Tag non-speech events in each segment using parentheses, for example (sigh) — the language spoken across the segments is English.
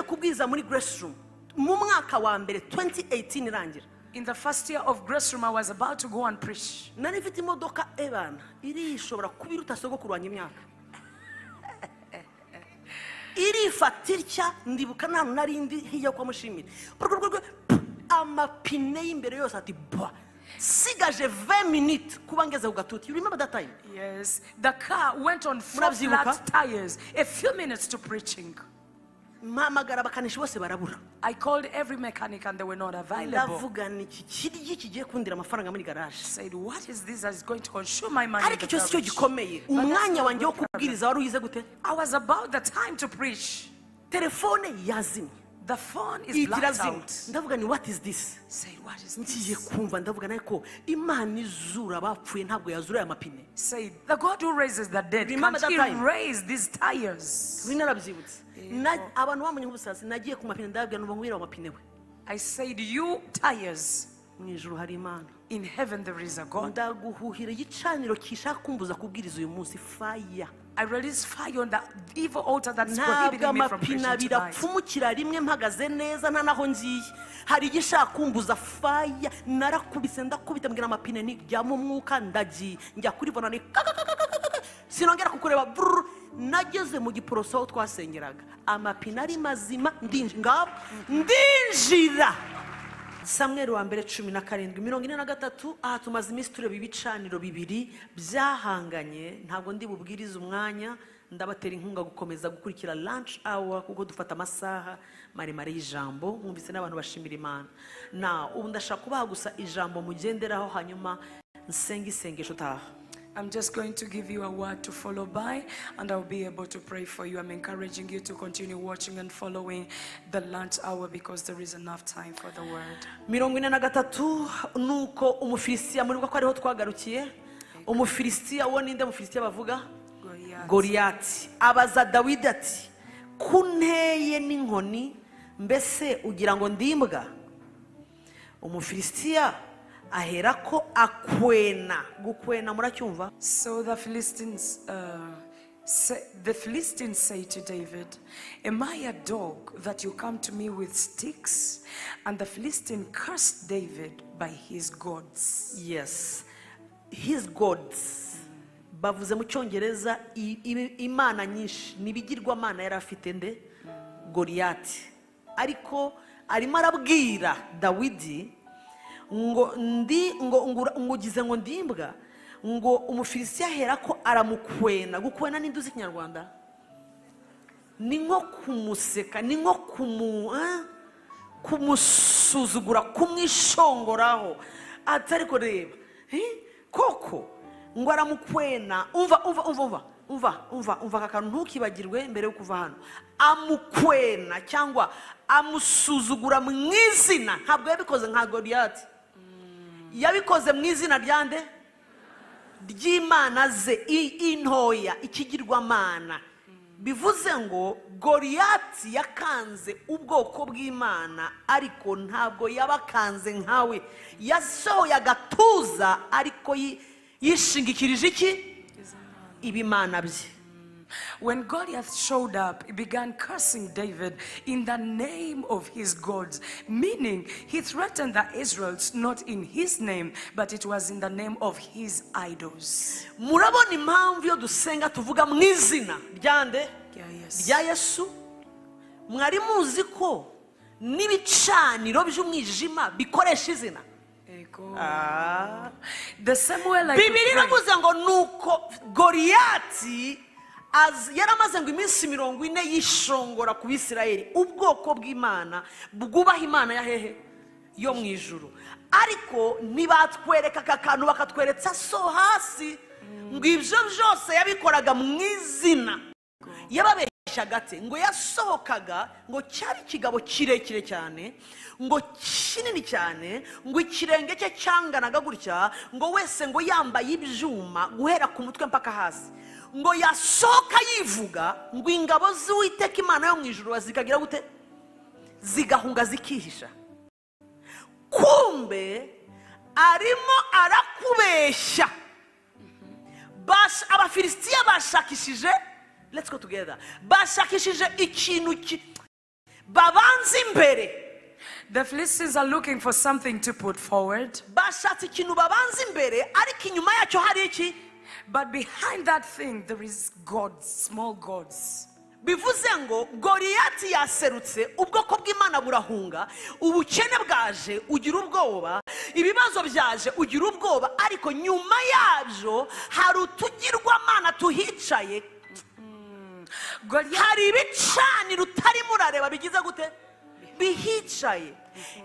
nagiye kubwiriza muri grace room. Mu mwaka wa mbere 2018 irangira. In the first year of Grace Room, I was about to go and preach. nari mfite imodoka ebana irishobora kuba iruta sogokuru wanjye imyaka. Irifata itya ndibuka nta nari ndi hirya kwa mushimire. Brrrr, amapine y'imbere yose ati bwa. Sigaje 20 minutes kuba ngeze ku gatuti. You remember that time? Yes, the car went on four flat tires, a few minutes to preaching. Mpamagara abakanishi bose barabura I called every mechanic and they were not available. ndavuga ni iki kiryi kigiye kundira amafaranga muri garaje said, What is this that is going to consume my money? ariko icyo si cyo gikomeye umwanya wanjye wo kubwiriza wari uyize gute I was about the time to preach. telefone yazimye The phone is blacked out. ndavuga ni what is this Said, What is ngiye this? kumva ndavuga nawe ko imana izura abapfuye ntabwo yazura aya mapine Said, The God who raises the dead, Remember can't that he time? raise these tires? ibi narabyibutse Na- abantu bamenye nk'ubusazi nagiye ku mapine ndababwira numva ngwira amapine we I said, You tires. mu ijoro hari imana In heaven there is a God. ndaguhuhira igicaniro kishaka kumbuza kubwiriza uyu munsi faya I release fire on that evil altar that is ntabwo prohibiting me from amapine preaching abiri tonight. apfumukira rimwe mpagaze neza nta naho ngiye hari igishaka kumbuza faya narakubise ndakubita mbwira amapine nijyamo umwuka ndagiye njya kuribona ni kakakakakakaka. sinongera kukureba brrr. nageze mu giporoso aho twasengeraga amapine ari mazima ndinjira ndinjira samweri wa mbere cumi na karindwi mirongo ine na gatatu aha tumaze iminsi tureba ibicaniro bibiri byahanganye. Ntabwo ndi bubwirize umwanya ndabatera inkunga gukomeza gukurikira lunch hour kuko dufata amasaha maremare y'ijambo mwumvise n'abantu bashimira imana. Na ubu ndashaka kubaha gusa ijambo mugenderaho hanyuma nsenga isengesho utaha I'm just going to give you a word to follow by, and I'll be able to pray for you. I'm encouraging you to continue watching and following the lunch hour because there is enough time for the word. mirongo ine na gatatu ni uko umufilisitiya muribuka ko ariho twagarukiye umufilisitiya uwo ninde mufilisitiya bavuga Goliath. goriyati abaza dawidi ati kunteye n'inkoni mbese ugira ngo ndimbwa umufilisitiya ahera ko akwena. Gukwena muracyumva? So the Philistines, uh, say, the Philistines say to David, "Am I a dog that you come to me with sticks?" And the Philistine cursed David by his gods. yes. His gods. Bavuze mu cyongereza imana nyinshi. N'ibigirwamana yari afite nde? Goriyati ariko arimo arabwira dawidi ngo ndi ngo ngo- ngo ndimbwa ngo umufilisitiya ahera ko aramukwena. Gukwena n'indi uzi ikinyarwanda? Ni nko kumuseka ni nko eh? kumusuzugura kumwishongoraho. Ati ariko reba eh, koko ngo aramukwena. Umva umva umva umva umva umva aka kantu ntukibagirwe mbere yo kuva hano. Amukwena cyangwa amusuzugura mu izina. Ntabwo yabikoze nka goriyati yabikoze mu izina rya nde ry'imana ze intoya ikigirwamana. Bivuze ngo goriyati yakanze ubwoko bw'imana ariko ntabwo yabakanze nkawe. Yasohoye agatuza ariko yi- yishingikirije iki? Ibimana bye. When Goliath showed up, he began cursing David in the name of his gods, meaning he threatened the Israelites not in his name, but it was in the name of his idols. murabona impamvu iyo dusenga tuvuga mu izina rya nde Yeah, yes. rya yesu mwari muzi ko n'ibicaniro by'umwijima bikoresha izina Ah. The same way like bibiri iravuze ngo nuko goriyati az- yari amaze ngo iminsi mirongo ine yishongora ku bisirayeli ubwoko bw'imana bwubaha imana ya hehe? Yo mu ijuru. Ariko ntibatwereka aka kantu bakatweretsa so hasi ngo ibyo byose yabikoraga mu izina. Yababeshyaga ate ngo yasohokaga ngo cyari ikigabo kirekire cyane ngo kinini cyane ngo ikirenge cye cyanganaga gutya ngo wese ngo yambaye ibyuma guhera ku mutwe mpaka hasi. Ngo yasohoka yivuga ngo ingabo z'uwiteka imana yo mu ijuru zikagira gute? Zigahunga zikihisha. Kumbe arimo arakubeshya. Abafilisitiya bashakishije let's go together. Bashakishije ikintu ki- babanza imbere The Philistines are looking for something to put forward, bashatse ikintu babanza imbere ariko inyuma yacyo hari iki but behind that thing there is gods, small gods. bivuze ngo goriyati yaserutse ubwoko bw'imana burahunga ubukene bwaje ugira ubwoba ibibazo byaje ugira ubwoba ariko nyuma yabyo hari utugirwamana tuhicaye. Hari ibicaniro utarimo urareba bigize gute? Bihicaye.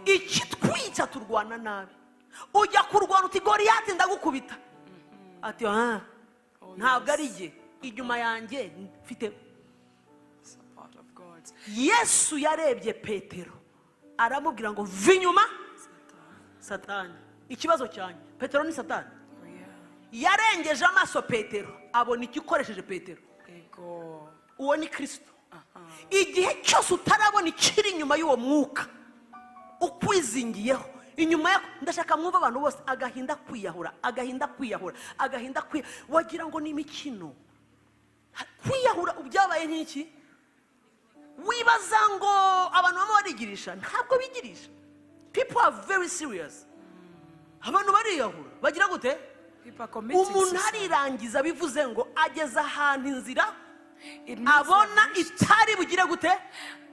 Ikitwica turwana nabi. Ujya kurwana uti goriyati ndagukubita. Ati "Ah, ntabwo ari jye. Inyuma yanjye mfite. Yesu yarebye petero. Aramubwira ngo va inyuma. Satani. Ikibazo cyanjye. Petero ni satani. Oh, yarengeje amaso petero. Abona icyo ukoresheje petero. Uwo ni kirisito igihe cyose utarabona ikiri inyuma y'uwo mwuka ukwizingiyeho. Inyuma ya ndashaka mwumva abantu bose agahinda kwiyahura agahinda kwiyahura agahinda kwiyahura wagira ngo ni imikino. Kwiyahura byabaye nk'iki? Wibaza ngo abantu baba barigirisha ntabwo bigirisha. People are very serious. Abantu bariyahura bagira gute? Umuntu arirangiza bivuze ngo ageze ahantu inzira abona itari bugire gute?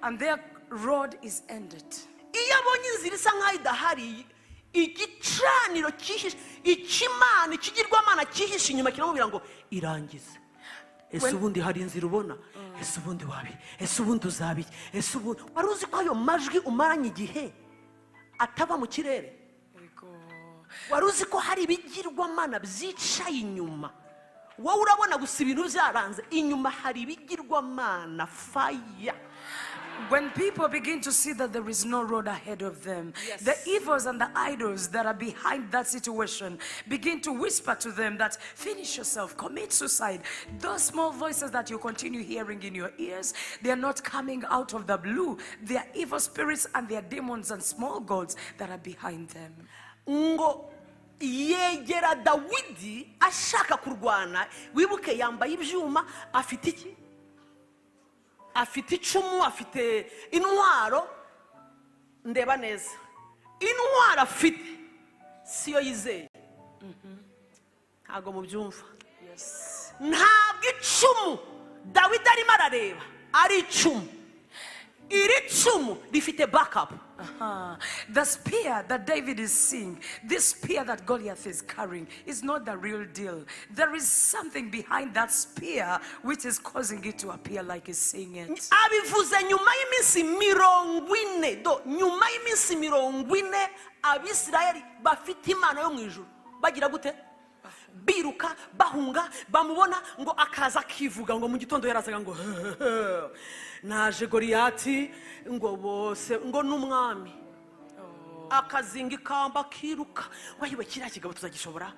And their road is ended. iyo abonye inzira isa nk'aho idahari igicaniro cyihishe ikimana ikigirwamana cyihishe inyuma kiramubwira ngo irangize ese ubundi hari inzira ubona? Ese ubundi wabi? Ese ubundi uzabi ese ubundi? Wari uzi ko ayo majwi umaranye igihe atava mu kirere? Wari uzi ko hari ibigirwamana byicaye inyuma? Wowe urabona gusa ibintu byaranze inyuma hari ibigirwamana faya When people begin to see that there is no road ahead of them, Yes. the evils and the idols that are behind that situation begin to whisper to them that finish yourself, commit suicide. Those small voices that you continue hearing in your ears, they are not coming out of the blue. They are evil spirits and they are demons and small gods that are behind them. ngo yegera dawidi ashaka kurwana. Wibuke yambaye ibyuma afite iki? Afite icumu afite intwaro. Ndeba neza. Intwaro afite siyo yizeye. Ntabwo mubyumva. Ntabwo icumu dawidi arimo arareba ari icumu. Iri cumu rifite bakapu Uh-huh. The spear that David is seeing, this spear that Goliath is carrying, is not the real deal. There is something behind that spear which is causing it to appear like he's seeing it. abivuze nyuma y'iminsi mirongo ine do nyuma y'iminsi mirongo ine abisirayeli bafite imana yo mu ijuru bagira gute biruka bahunga bamubona ngo akaza akivuga ngo mu gitondo yarazaga ngo naje goriyati ngo bose ngo n'umwami. Akazinga ikamba akiruka. Wayiwe kiriya kigabo tuzagishobora?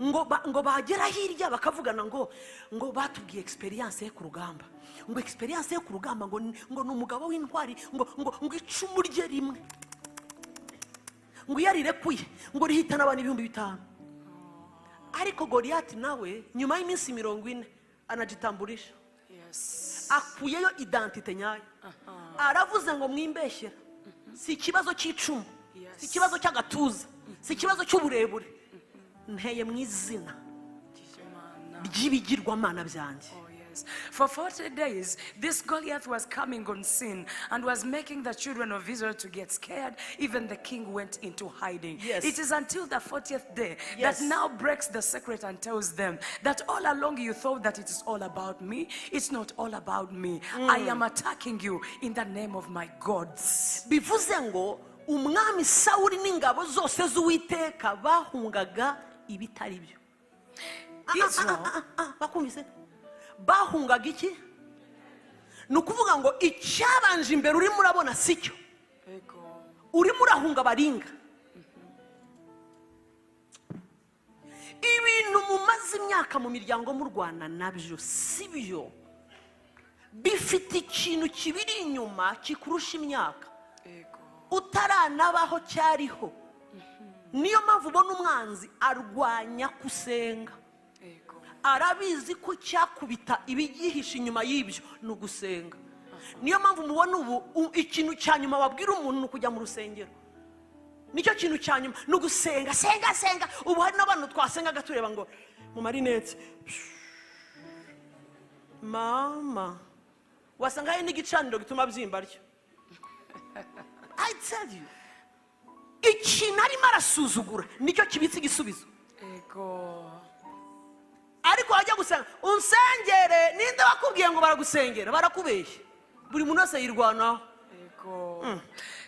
Ngo ba- ngo bagera hirya bakavugana ngo ngo batubwiye egisperiyanse ye ku rugamba. Ngo egisperiyanse ye ku rugamba ngo ni- umugabo w'intwari ngo ngo ngo icumu rye rimwe. Ngo iyo arirekuye ngo rihitana abantu ibihumbi bitanu. Ariko goriyati nawe nyuma y'iminsi mirongo ine anagitamburisha. Akuyeyo idantite nyayo. Aravuze ngo mwimbeshyera si ikibazo cy'icumu. Si ikibazo cy'agatuza. Si ikibazo cy'uburebure. Nteye mu izina ry'ibigirwamana byanjye. Yes. For 40 days, this Goliath was coming on scene and was making the children of Israel to get scared. Even the king went into hiding. Yes. It is until the 40th day Yes. that now breaks the secret and tells them that all along you thought that it is all about me. It's not all about me. I am attacking you in the name of my gods. bivuze ngo umwami sawuri n'ingabo zose z'uwiteka bahungaga ibitari byo ah, ah, ah, bakumvise bahungaga iki ni ukuvuga ngo icyabanje imbere urimo urabona si cyo urimo urahunga baringa ibintu mumaze imyaka mu miryango murwana na byo si byo. Bifite ikintu kibiri inyuma kikurusha imyaka. Utaranabaho cyariho. Niyo mpamvu ubona umwanzi arwanya gusenga arabizi ko cyakubita ibigihishe inyuma y'ibyo ni ugusenga. Niyo mpamvu mubona ubu ikintu cya nyuma wabwira umuntu ni ukujya mu rusengero. Nicyo kintu cya nyuma ni ugusenga senga senga. Ubu hari n'abantu twasengaga tureba ngo mu marinete. Mama. Wasanga hari n'igicaniro gituma abyimba (laughs) you. Ikintu arimo arasuzugura ni cyo kibitse igisubizo. Ariko wajya gusenga unsengere. Ninde wakubwiye ngo baragusengera? Barakubeshya. Buri muntu wese yirwanaho.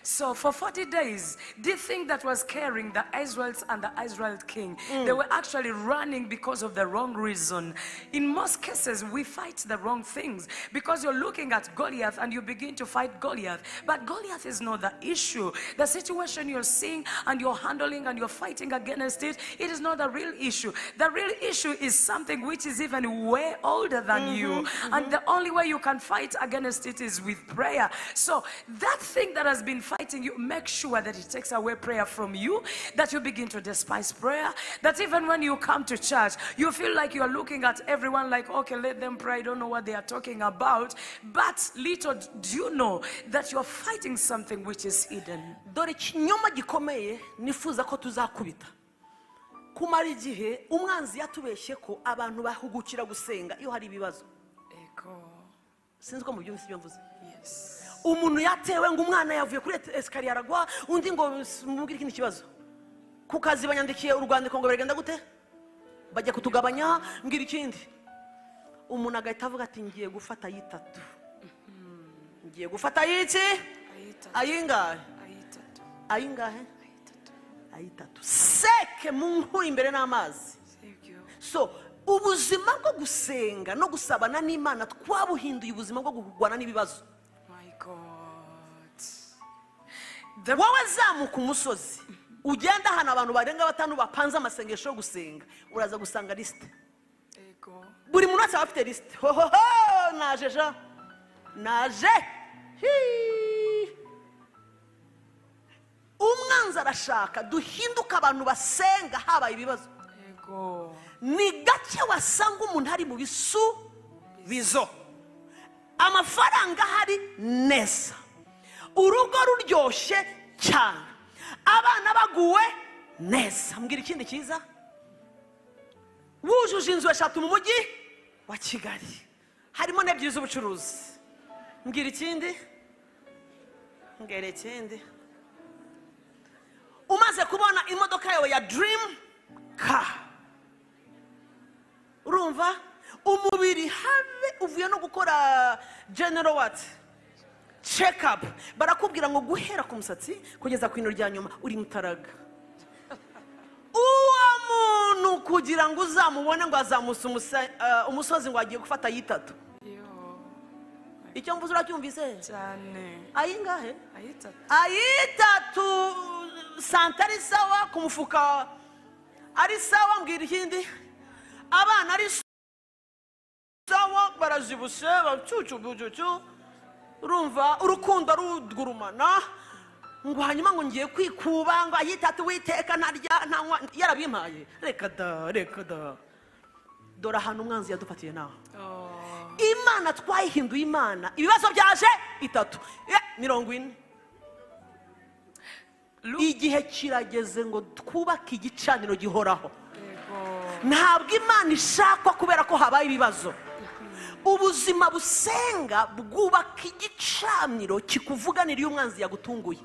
So for 40 days, the thing that was carrying the Israelites and the Israel king, mm. they were actually running because of the wrong reason. In most cases, we fight the wrong things because you're looking at Goliath and you begin to fight Goliath. But Goliath is not the issue. The situation you're seeing and you're handling and you're fighting against it, it is not the real issue. The real issue is something which is even way older than mm-hmm, you. And mm-hmm. the only way you can fight against it is with prayer. So that thing that has been fighting you, make sure that it takes away prayer from you, that you begin to despise prayer, that even when you come to church, you feel like you're looking at everyone like, okay, let them pray, I don't know what they are talking about. But little do you know that you're fighting something which is hidden. dore ikinyoma gikomeye nifuza ko tuzakubita kumara igihe umwanzi yatubeshye ko abantu bahugukira gusenga iyo hari ibibazo sinzi ko mubyumvise ibyo mvuze Yes. Umuntu yatewe ngo umwana yavuye kuri esikariye aragwa undi ngo mubwire ikindi kibazo. Ku kazi banyandikiye urwandiko ngo biragenda gute? Bajya kutugabanya? Mbwira ikindi. Umuntu agahita avuga ati ngiye gufata ayitatu. Ngiye gufata ayiki? Ayingahe? Ayingahe? Ayitatu. seke mu nkuru imbere n'amazi. So ubuzima bwo gusenga no gusabana n'imana twabuhinduye ubuzima bwo kurwana n'ibibazo. Wowe zamuka umusozi ugenda ahantu abantu barenga batanu bapanze amasengesho yo gusenga uraza gusanga lisite buri muntu wese aba afite lisite hohoho naje ja naje. Umwanzi arashaka duhinduke abantu basenga habaye ibibazo. Ego. ni gake wasanga umuntu ari mu bisubizo amafaranga ahari neza urugo ruryoshye cyane. Abana baguwe neza. Mbwira ikindi cyiza wujuje inzu eshatu mu mujyi wa kigali. Harimo n'ebyiri z'ubucuruzi. Mbwira ikindi? Mbwira ikindi. Umaze kubona imodoka yawe ya dirimu ka urumva? Umubiri habe uvuye no gukora genero wati cekapu barakubwira ngo guhera ku musatsi kugeza ku ino rya nyuma uri mutaraga. Uwo muntu kugira ngo uzamubone ngo azamutse umusa- eh, umusozi ngo agiye gufata yitatu Yo. icyo mvuze uracyumvise? Cyane. ayingahe? Ayitatu. ayitatu. Santa ari sawa ku mufuka. Ari sawa mbwira ikindi? Abana ari sawa barazibuse bacucubucucu. Urumva urukundo rugurumana ngo hanyuma ngo ngiye kwikuba ngo ayitatu witeka ntarya ntanywa yarabimpaye. Reka da reka da. Dore ahantu umwanzi yadufatiye nawe Oh. imana twayihinduye imana. Ibibazo byaje? Itatu. Mirongo ine. Igihe kirageze ngo twubake igicaniro gihoraho. Ntabwo imana ishakwa kubera ko habaye ibibazo. Ubuzima busenga bwubaka igicaniro kikuvuganira iyo umwanzi yagutunguye.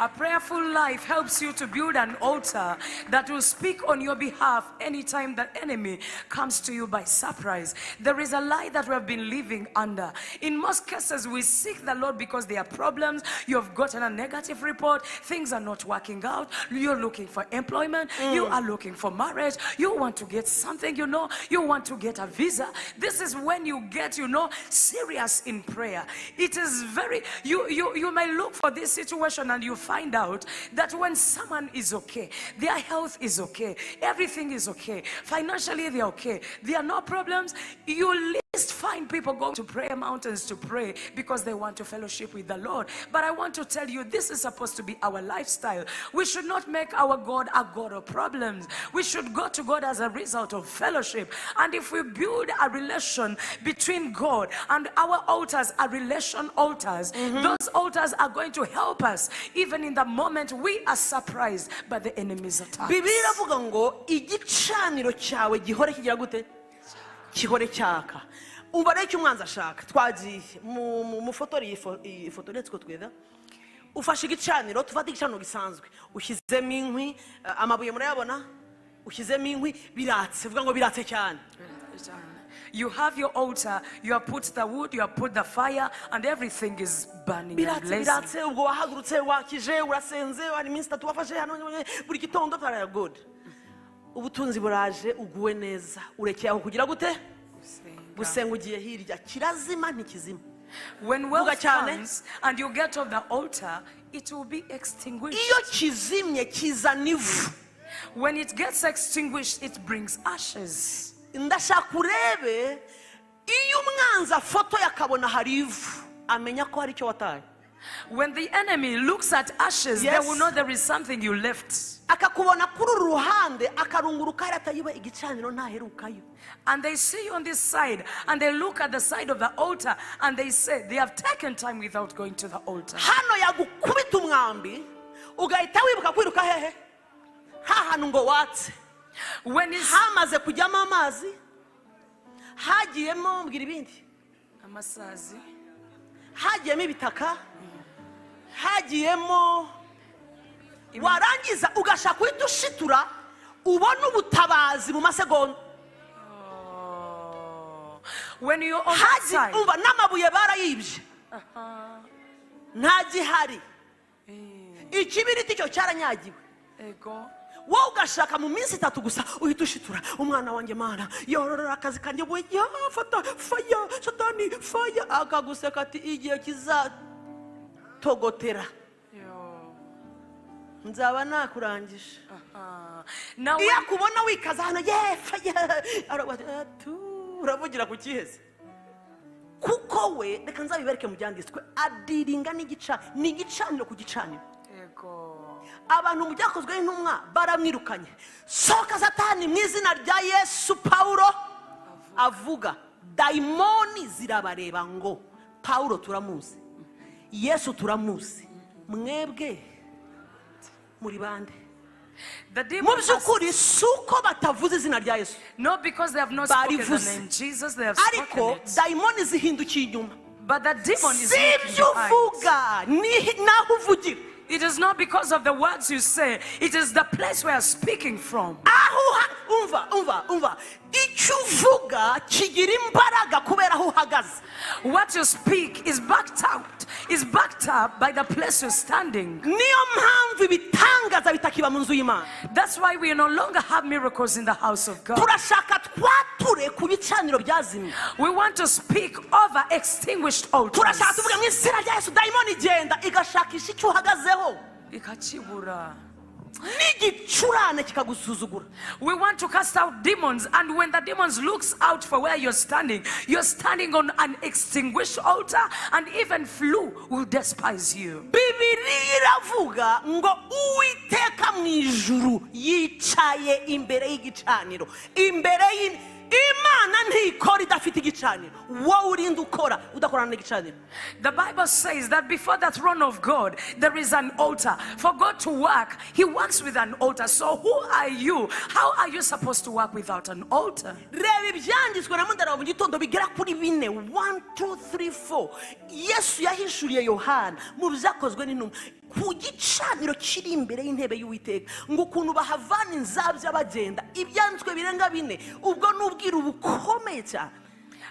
A prayerful life helps you to build an altar that will speak on your behalf anytime the enemy comes to you by surprise. There is a lie that we have been living under. In most cases, we seek the Lord because there are problems. You have gotten a negative report. Things are not working out. You're looking for employment. Mm. You are looking for marriage. You want to get something, you know. You want to get a visa. This is when you get, you know, serious in prayer. It is very, you, you, you may look for this situation and you find out that when someone is okay, their health is okay, everything is okay, financially they're okay, there are no problems, you least find people going to prayer mountains to pray because they want to fellowship with the Lord. But I want to tell you, this is supposed to be our lifestyle. We should not make our God a God of problems. We should go to God as a result of fellowship. And if we build a relation between God and our altars are relation altars, those altars are going to help us even in the moment we are surprised by the enemy's attack. Gihore cyaka. Umva rero icyo umwanzi ashaka. Twagiye mu- mu- mufotore iyi fo- iyi foto ndetse ko tweza ufashe igicaniro tufate igicaniro gisanzwe. Ushyizemo inkwi eh, amabuye murayabona? Ushyizemo inkwi biratse. Vuga ngo biratse cyane. You have your altar, you have put the wood, you have put the fire, and everything is burning and blazing. good. Ubutunzi buraje uguwe neza. Urekeye aho kugira gute? Gusenga. Ugiye hirya. Kirazima ntikizima. When Vuga cyane. comes and you get off the altar, it will be extinguished. iyo kizimye kizana ivu When it gets extinguished, it brings ashes. ndashaka urebe iyo umwanzi afotoye akabona hari ivu amenya ko hari icyo wataye. When the enemy looks at ashes, Yes. they will know there is something you left. akakubona kuri uru ruhande akarunguruka hariya atayiba igicaniro ntaherukayo And they see you on this side, and they look at the side of the altar, and they say they have taken time without going to the altar. hano yagukubita umwambi ugahita wibuka kwiruka hehe ha hantu ngo watse When hamaze kujyamo amazi hagiyemo mbwira ibindi Amasazi. hagiyemo ibitaka hagiyemo. Warangiza ugashaka uhita ushitura ubona ubutabazi mu masegonda. Oh. Umva n'amabuye barayibye. Nta gihari. Ikibiriti cyo cyaranyagiwe. Wowe ugashaka mu minsi itatu gusa uhita ushitura. Umwana wanjye mana yororora akazi kanjye. Fata faya satani faya akaguseka ati igihe kizatogotera Yo. nzaba nakurangije. Iyo akubona wikaza hano ye. Faya aravuga ati, "Ah, tu." uravugira ku kiheze. Kuko we reka nzabibereke mu byanditswe adiringa n'igica ni igicaniro ku gicaniro. Abantu mu byakozwe n'intumwa baramwirukanye. Sohoka satani mu izina rya yesu pawulo avuga. dayimoni zirabareba ngo pawulo turamuzi. Yesu turamuzi. Mwebwe muri bande? The mu are by'ukuri si uko batavuze izina rya yesu. Not because they have not Barivuze. Jesus, they have ariko dayimoni zihindukiye inyuma. But the demon is si ibyo uvuga naho uvugira. It is not because of the words you say, it is the place where you're speaking from. umva umva umva icyo uvuga kigira imbaraga kubera aho uhagaze What you speak is backed up, is backed up by the place you're standing. niyo mpamvu ibitangaza bitakiba mu nzu y'imana That's why we no longer have miracles in the house of God. turashaka twature ku bicaniro byazimye We want to speak over extinguished altars. turashaka tuvuge mu izina rya yesu dayimoni igenda igashakisha icyo uhagazeho Ikachibura. We want to cast out demons, and when the demons looks out for where you're standing, you're standing on an extinguished altar, and even flu will despise you. bibiri ngo mu ijuru yicaye imbere y'igicaniro imbere imana ntikora idafite igicaniro wowe urinde ukora udakorana n'igicaniro The Bible says that before the throne of God, there is an altar. For God to work, He works with an altar. So, who are you? How are you supposed to work without an altar? reba ibyanditswe na mudaraba mu gitondo bigera kuri bine 1 2 3 4 yesu yahishuriye yohana mu byakozwe n'intumwa ku gicaniro kiri imbere y'intebe y'uwiteka ngo ukuntu bahavana inzabya bagenda ibyanditswe birenga bine ubwo ni ubwiru bukomeye cyane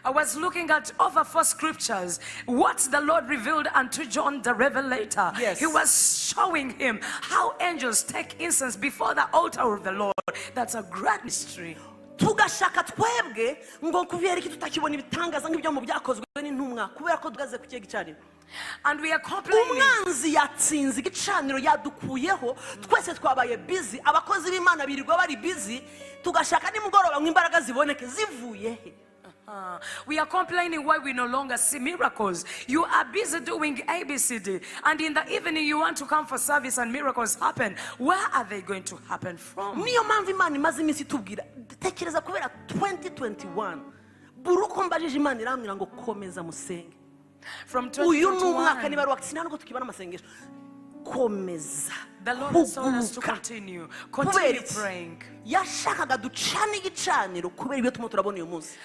I was looking at over four scriptures, what the Lord revealed unto John the Revelator. Yes. He was showing him how angels take incense before the altar of the Lord. That's a great mystery. tugashaka twebwe ngo kubera iki tutakibona ibitangaza nk'ibyo mu byakozwe n'intumwa kubera ko ku kihe gicaniro And we are complaining. umwanzi yatsinze igicaniro yadukuyeho twese twabaye bizi abakozi b'imana birirwa bari bizi tugashaka nimugoroba ngo imbaraga ziboneke zivuye he Uh, we are complaining why we no longer see miracles. You are busy doing ABCD, and in the evening you want to come for service and miracles happen. Where are they going to happen from? niyo mpamvu imana imaze iminsi itubwira tekereza kubera 2021 buri uko mbajije imana irambwira ngo komeza musenge From uyu ni umwaka niba ari uwa ntabwo tukibona amasengesho. Komeza. Kubera iki? yashakaga ducana igicaniro kubera ibyo turimo turabona uyu munsi.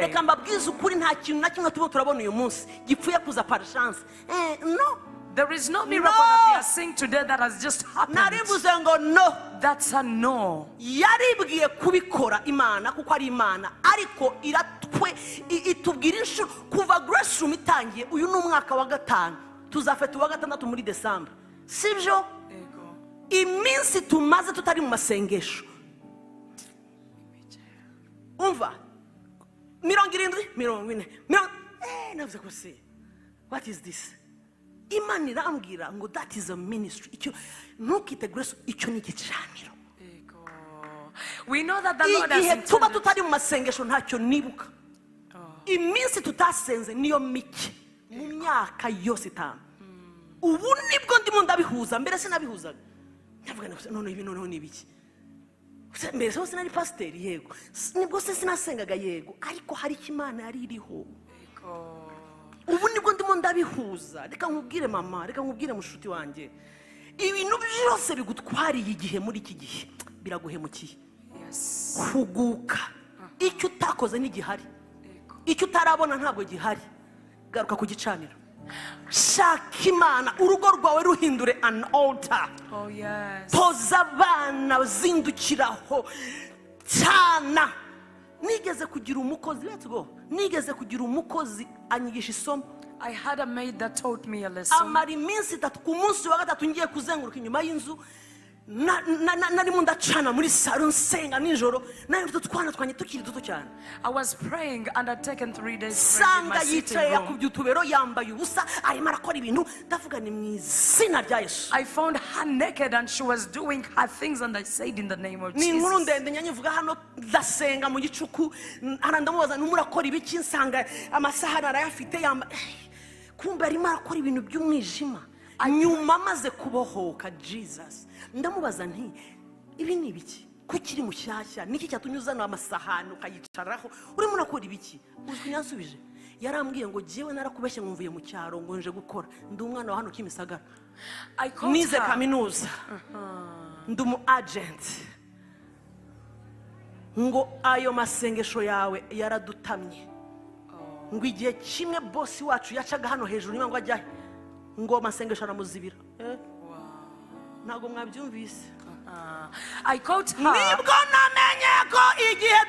Reka mbabwize ukuri nta kintu na kimwe turimo turabona uyu munsi. Gipfuye kuza parisanse eh, no. There is no miracle No. that we are seeing today that has just happened. narivuze ngo no. That's a no. yaribwiye kubikora imana kuko ari imana. Ariko iratwe itubwira inshuro. Kuva grace room itangiye uyu ni umwaka wa gatanu. Tuzafata uwa gatandatu muri desamba sibyo? Iminsi tumaze tutari mu masengesho. Umva? Mirongo irindwi? Mirongo ine. Mirongo eh navuze ko se what is this? Imana irambwira ngo that is a ministry. Icyo ntukite grace icyo ni igicaniro igihe tuba tutari mu masengesho ntacyo nibuka. Iminsi tutasenze niyo mike. Mu myaka yose itanu. Ubu ni bwo ndimo ndabihuza mbere sinabihuzaga. Ndavuga none ibi noneho ni ibiki? Mbere se sinari pasiteri yego. Nibwo se sinasengaga yego. Ariko hari icyo imana yari iriho. Ubu ni bwo ndimo ndabihuza. Reka nkubwire mama reka nkubwire mushuti wanjye. Ibintu byose bigutwariye igihe muri iki gihe. Biraguhemukiye. Yes. huguka icyo utakoze ntigihari. Icyo utarabona ntabwo gihari. Garuka ku gicaniro. Shaka imana urugo rwawe ruhindure an altar. Oh, yes. toza abana zindukiraho cyana nigeze kugira umukozi let's go. Nigeze kugira umukozi anyigisha isomo. I had a maid that taught me a lesson. amara iminsi itatu ku munsi wa gatatu ngiye kuzenguruka inyuma y'inzu. narimo ndacana muri salo nsenga nijoro nawe utu twana twanjye tukiri duto cyane sanga yicaye yakubye utubero yambaye ubusa arimo arakora ibintu. Ndavuga ni mu izina rya yesu. Ni inkuru ndende nyanyi ivuga hano ndasenga mu gicuku. Ndamubaza n'umurakora ibiki? Nsanga amasahani arayafite yambaye kumbe arimo arakora ibintu by'umwijima. Nyuma amaze kubohoka jesus. Ndamubaza nti ibi ni ibiki? Ko ukiri mushyashya niki cyatumye uzana amasahani ukayicaraho? Urimo urakora ibiki? Uzwi yansubije yarambwiye ngo jyewe narakubeshye ngo mvuye mu cyaro ngo nje gukora. Ndi umwana wa hano kimisagara. Nize kaminuza. Ndi umu agenti ngo ayo masengesho yawe yaradutamye. Ngo igihe kimwe bosi wacu yacaga hano hejuru niba ngo ajyahe ngo amasengesho aramuzibira. Eh, ntabwo mwabyumvise ah, her. Ah. nibwo namenye ko igihe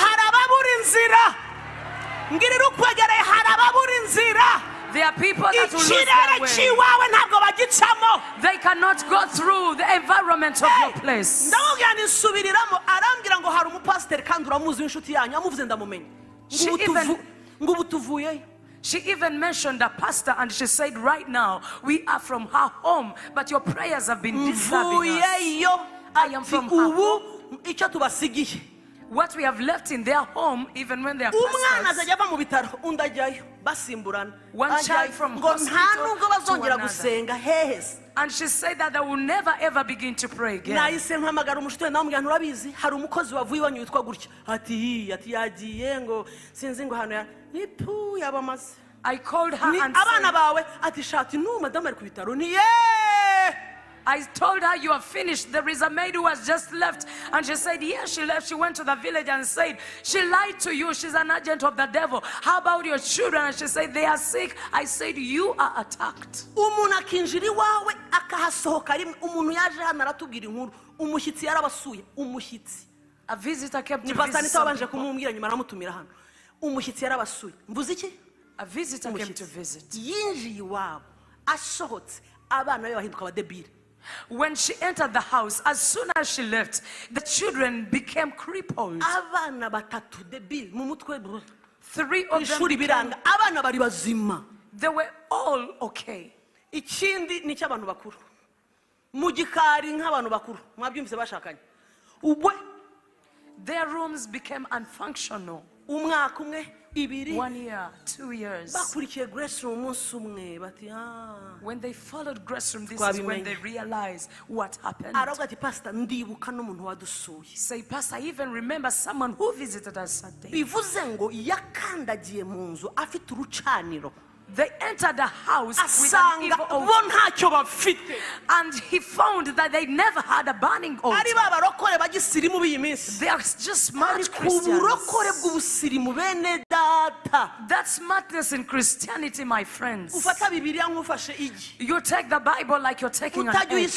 hari ababura inzira ngirira ukwegereye hari ababura inzira There are people that will lose their way. cy'iwawe ntabwo bagicamo. They cannot go through the environment of your place. arambwira ngo hari umupasiteri kandi uramuzi w'inshuti yanyu amuvuze ndamumenya She even- ngo ubu tuvuyeyo She even mentioned a pastor and she said, Right now, we are from her home, but your prayers have been disturbing us. I am from her tubasigiye What we have left in their home, even when they are umwana pastors, azajya ava mu bitaro undi ajyayo basimburana. One Ajyayo. child from ngo nta nubwo bazongera gusenga hehese and she said that they will never ever begin to pray again. nahise mpamagara umushuti we ndamubwira nturabizi hari umukozi wavuye iwanyu witwa gutya? Ati "Hi, ati yagiye ngo sinzi ngo hano ya ipu yabamaze I called her ni and abana bawe. Ati shati n'ubu madamu ari ku bitaro. Ni yeee! I told her you are finished. There is a maid who has just left. And she said, Yes, she left. She went to the village and said, She lied to you. She's an agent of the devil. How about your children? And she said, They are sick. I said, You are attacked. umuntu akinjira iwawe akahasohoka rimwe umuntu yaje hano aratubwira inkuru umushyitsi yarabasuye umushyitsi A visitor came ni to pasita visit. nita some wabanje kumubwira nyuma aramutumira hano umushyitsi yarabasuye mvuze iki A visitor came to umushyitsi visit. yinjiye iwabo asohotse abana be bahinduka abadebire When she entered the house, as soon as she left, the children became crippled. abana batatu debire mu mutwe bro. Three of them became, biranga abana bari bazima they were all okay. ikindi ni icy'abantu bakuru mu gikari nk'abantu bakuru mwabyumvise bashakanye ubwo Their rooms became unfunctional. umwaka umwe ibiri One year, two years. bakurikiye grace room umunsi umwe bati "Ah." When they followed Grace Room, this is when they realized what happened. aravuga ati pasita ndibuka n'umuntu wadusuye Say, Pastor, I even remember someone who visited us that day. bivuze ngo yakandagiye mu nzu afite urucaniro They entered the house with an evil and he found that they never had a burning altar. ari ba barokore bagisirimu b'iyi minsi They are just smart Christians. bw'ubusirimu bene data That's smartness in Christianity, my friends. ufata bibiliya nk'ufashe igi You take the Bible like you're taking an egg,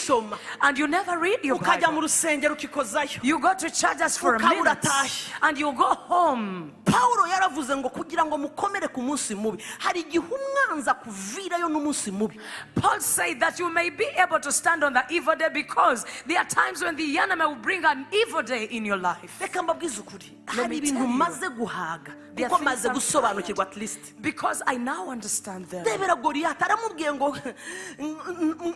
and you never read your Bible. You go to church just for a minute, and you go home. Pawulo yaravuze ngo kugira ngo mukomere ku munsi mubi hari igihe umwanzi akuvirayo n'umunsi mubi Paul said that you may be able to stand on the evil day because there are times when the enemy will bring an evil day in your life. reka mbabwize ukuri Let me tell you. maze There are things I'm gusobanukirwa at Because I now understand them. rebera goriyati aramubwiye ngo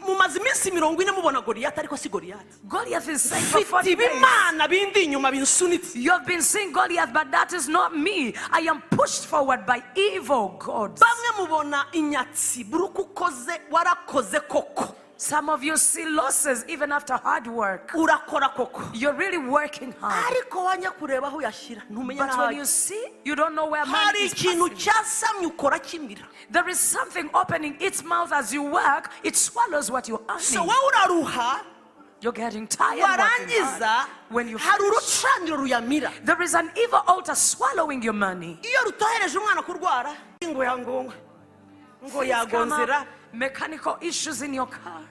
mumaze iminsi mirongo ine mubona goriyati ariko si goriyati Goliath is saying for 40 days. ibimana bindi inyuma binsunitse You have been seeing Goliath, but that is not me. I am pushed forward by evil gods. Inyatsi buri uko ukoze warakoze koko Some of you see losses even after hard work. urakora koko You're really working hard. ariko wajya kureba aho uyashyira ntumenya But when you see, you don't know where money hari is ikintu passing. cyasamye ukora kimira There is something opening its mouth as you work. It swallows what you're so earning. wowe uraruha You're getting tired. working warangiza hard. When you hari finish, urucaniro ruyamira there is an evil altar swallowing your money. iyo rutohereje umwana kurwara ngo yagonzera mechanical issues in your car.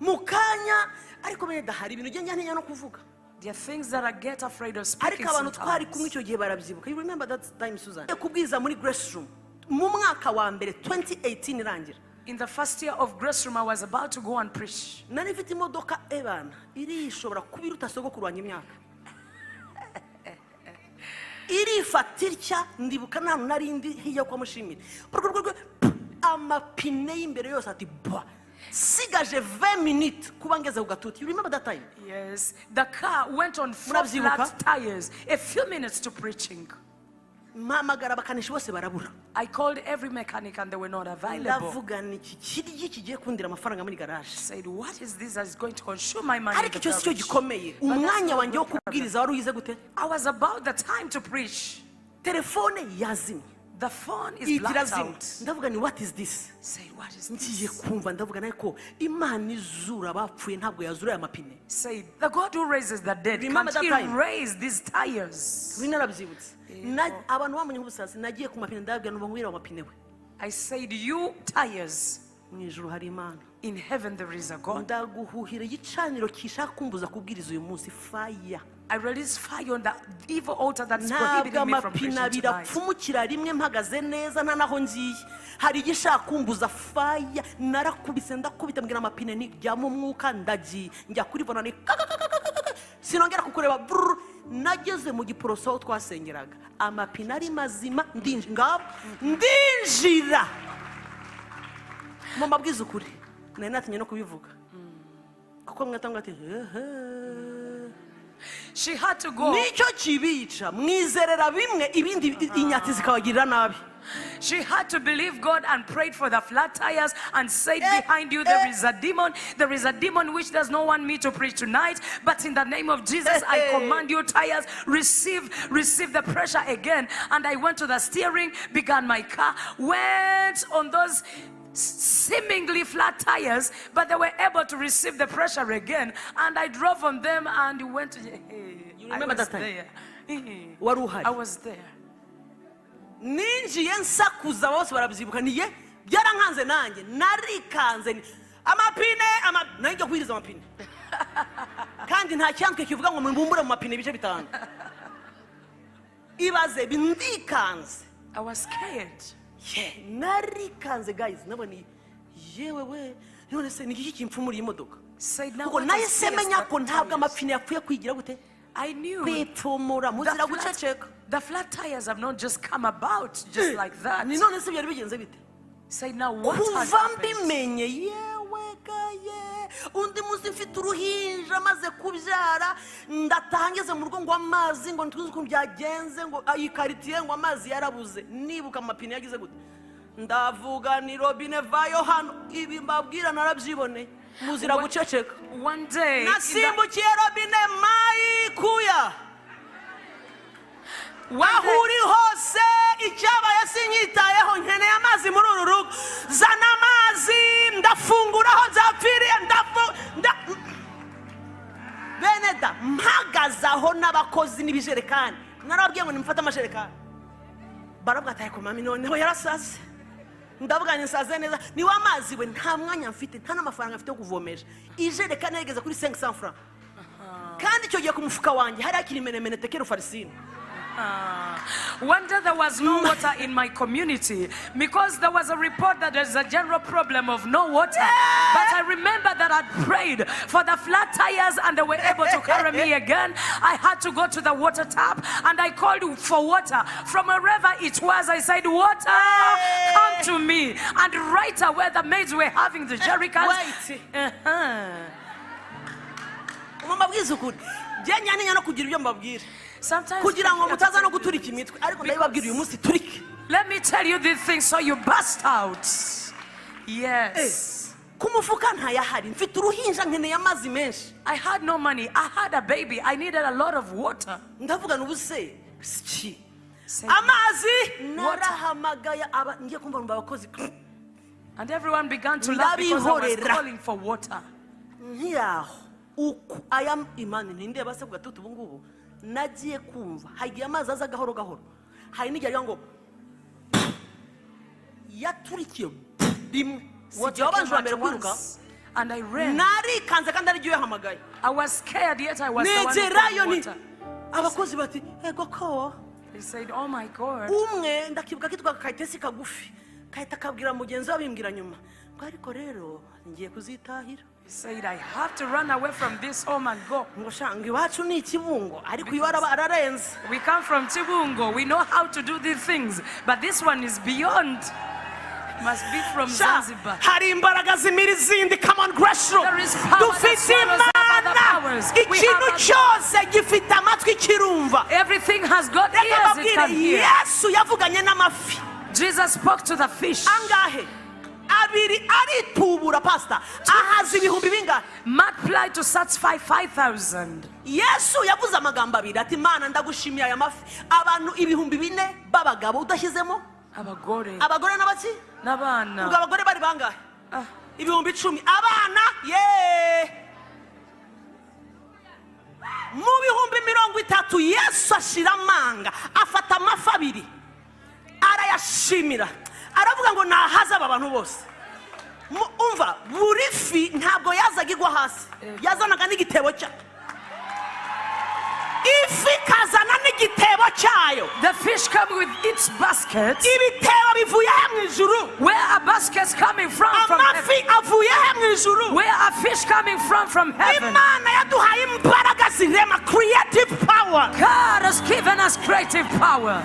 mu kanya ariko bene hari ibintu ugenda ntinya no kuvuga. There are things that I get afraid of speaking ariko abantu twari kumwe icyo gihe barabyibuka. You remember that time Susan? Kubwiza muri grace room. Mu mwaka wa mbere 2018 irangira. In the first year of Grace Room, I was about to go and preach. nari mfite imodoka ebana irishobora kuba iruta sogokuru wanjye imyaka. (laughs) Irifata itya ndibuka nta nari ndi hirya kwa mushimire. Rwrwrrrrr, amapine y'imbere yose ati bwa sigaje 20 minutes kuba ngeze ku gatuti. You remember that time? Yes, the car went on four flat tires, a few minutes to preaching. mpamagara abakanishi bose barabura. I called every mechanic and they were not available. ndavuga ni iki kiryi kigiye kundira amafaranga muri garaje said, What is this that's going to consume my money? ariko icyo si cyo gikomeye. Umwanya wanjye wo kubwiriza wari uyize gute? I was about the time to preach. telefone yazimye The phone is blacked out. ndavuga ni what is this Said, What is ngiye this? kumva ndavuga nawe ko imana izura abapfuye ntabwo yazura aya mapine Said, The God who raises the dead, Remember that time? raise these tires? narabyibutse Na- abantu bamenye nk'ubusasi nagiye ku mapine ndababwira numva ngwira amapine we I said, You tires. mu ijoro hari imana In heaven there is a God. ndaguhuhira igicaniro kishaka kumbuza kubwiriza uyu munsi faya I release fire on the evil altar that is ntabwo prohibiting me from amapine abiri apfumukira rimwe mpagaze neza nta naho ngiye. Hari igishaka kumbuza faya narakubise ndakubita mbwira amapine nijyamo umwuka ndagiye. Njya kuri vona ni kakakakakakaka. sinongera kukureba brrr. nageze mu giporoso aho twasengeraga. Amapine ari mazima ndinjira. Mu mabwiza ukuri nari natinye no kubivuga. Kuko mwatanga ati hehe She had to go. nicyo kibica mwizerera bimwe ibindi inyati zikabagirira nabi She had to believe God and prayed for the flat tires and said, Eh, Behind you there is a demon. There is a demon which does not want me to preach tonight. But in the name of Jesus, I command you, tires, receive, receive the pressure again. And I went to the steering, began my car, went on those seemingly flat tires, but they were able to receive the pressure again. And I drove on them and went to. (laughs) You I remember that time? there. (laughs) wari I uhari was there. ninjiye nsakuza bose barabyibuka niye byarankanze nanjye narikanze amapine njya kubwiriza amapine (laughs) kandi nta cyandike kivuga ngo mubumbure mu mapine ibice bitanu ibaze I was scared. Ye, narikanze guys. Nabona yewe we. None se ni iki kimpfumura iyi modoka Said now kuko nahise menya ko ntabwo amapine yapfuye kwigira gute? I knew kwipfumura the muzira flat, guceceka. the flat tires have not just come about just eh, like that. ni none se byari bigenze bite? Say now what has happened? Undi munsi mfite uruhinja maze kubyara ndataha ngeze mu rugo ngo amazi ngo ntituzi ukuntu byagenze ngo ah, iyi karitiye ngo amazi yarabuze. Nibuka amapine yagize gute? Ndavuga ni robine vayo hano ibi mbabwira narabyiboneye. Muzira guceceka. nasimbukiye robine mayikuya one aho day, uri hose icyabaye sinyitayeho nkeneye amazi muri uru rugo. Zana amazi ndafungura aho nda- bene da mpagaze aho n'abakozi n'ibijerekani. Narababwiye ngo nimufate amajerekani. Barabwa ataye ku mami noneho yarasaze. Ndavuga nsaze neza. Niwe amazi we nta mwanya mfite nta n'amafaranga mfite yo kuvomesha. Ijerekani yageze kuri 500 francs. Kandi icyo gihe ku mufuka wanjye hari hakiri imenemene tekero farisine. One day there was no water in my community because there was a report that there's a general problem of no water. But I remember that I'd prayed for the flat tires and they were able to carry me again. I had to go to the water tap and I called for water from wherever it was. I said, Water, come to me. And right away, the maids were having the jerry cans. Wait. Uh-huh. Mubabwiza ukuri. Njye nyaninya no kugira ibyo mbabwira kugira ngo mutaza no guturika imitwe. Ariko ndabibabwira uyu munsi turike. Let me tell you these things so you bust out. Yes. ku mufuka ntayahari. Mfite uruhinja nkeneye amazi menshi. I had no money. I had a baby. I needed a lot of water. ndavuga ubu se siki Say- amazi! Narahamagaye aba ngiye kumva numva abakozi. And everyone began to laugh because I was calling for water. nkiraho uku aya imana ntindeba se ku gatutu ubu ngubu? Nagiye kumva. Hagiye amazi aza gahoro gahoro. Hari n'igihe ariyo ngo yaturikiye rimwe. Wagiye wabanje wa mbere kwiruka narikanze kandi ari uyahamagaye negerayo ni abakozi bati ego ko. Umwe ndakibuka kitwa kayitesi kagufi. Kahita akabwira mugenzi we abimbwira nyuma. Ngo ariko rero ngiye kuzitahira. He said, I have to run away from this home and go. ngo iwacu ni ikibungo ariko iyo araba We come from Chibungo. We know how to do these things. But this one is beyond. It must be from Sha, Zanzibar. hari imbaraga zimira izindi come on There is power that dufite swallows up other imana powers. We ikintu have a- cyose gifite amatwi kirumva Everything has got reka ears it can hear. yesu yavuganye n'amafi Jesus spoke to the fish. angahe abiri aritubura pasita ahaza ibihumbi bingahe multiplied to satisfy 5,000. yesu yavuze amagambo abiri ati mana ndagushimiye aya mafi. Abantu ibihumbi bine b'abagabo udashyizemo? Abagore. abagore n'abaki? Ubwo N'abana. abagore bari bangahe? Ah, ibihumbi icumi. Abana! Ye mu bihumbi mirongo itatu yesu ashira amanga afata amafi abiri arayashimira. Aravuga ngo nahaze aba bantu bose umva buri fi ntabwo yazaga igwa hasi yazanaga n'igitebo cya ifi ikazana n'igitebo cyayo The fish come with its basket. ibitebo bivuye he mu ijuru Where are baskets coming from? From amafi avuye he mu ijuru Where are fish coming from? From heaven. imana yaduhaye imbaraga zirema creative power God has given us creative power.